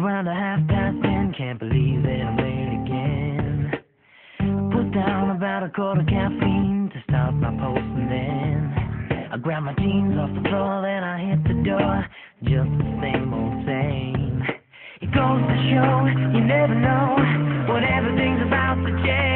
around a half past ten. Can't believe that I'm late again. I put down about a quarter caffeine to start my post and then I grab my jeans off the floor, then I hit the door. Just the same old same. It goes to show you never know what everything's about to change.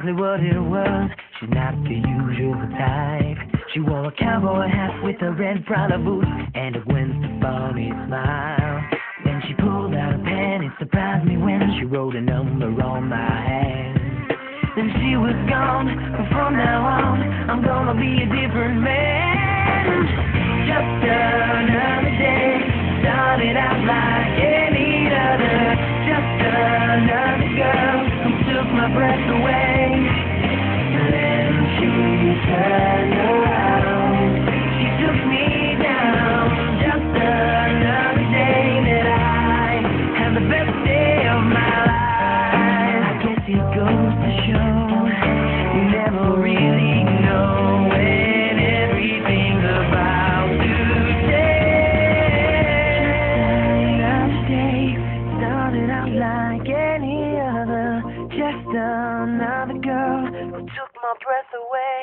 Exactly what it was. She's not the usual type. She wore a cowboy hat with a red Prada boot and a Gwen Stefani smile. Then she pulled out a pen. It surprised me when she wrote a number on my hand. Then she was gone. But from now on, I'm gonna be a different man. Like any other. Just another girl who took my breath away.